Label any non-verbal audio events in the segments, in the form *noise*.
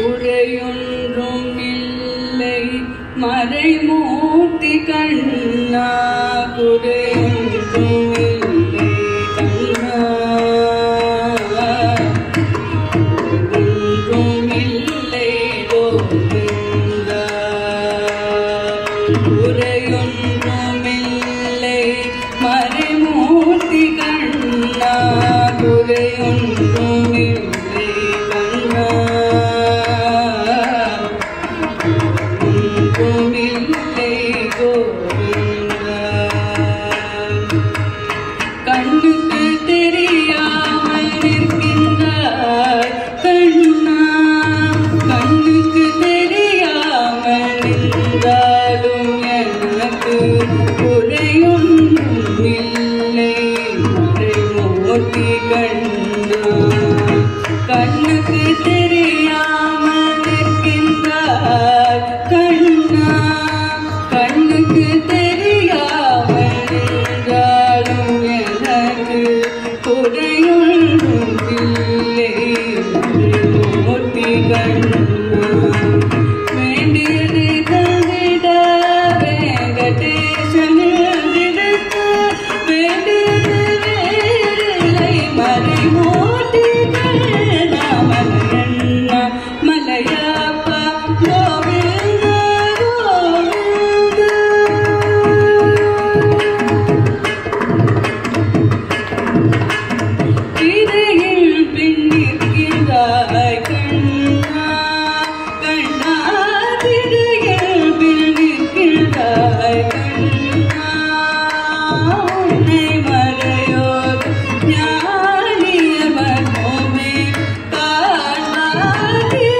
உரையொன்றும் இல்லை. மறைமூர்த்தி கண்ணா குறையொன்றும் கண்ணா. குறையொன்றும் இல்லை மறைமூர்த்தி கண்ணா குறையொன்றும் மூர்த்தி கண்டு கண்ணுக்கு தெரிய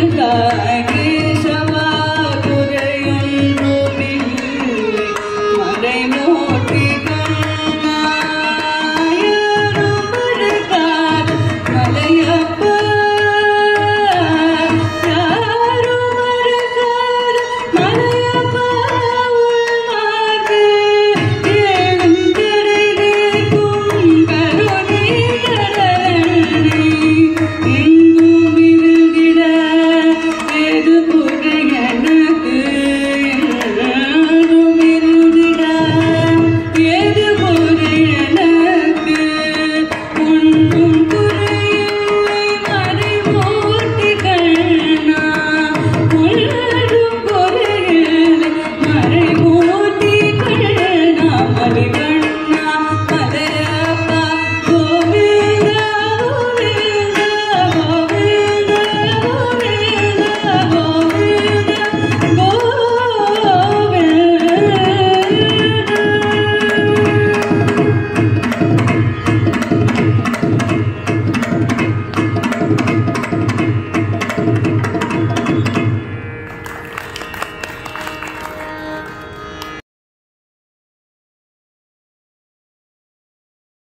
*laughs* lại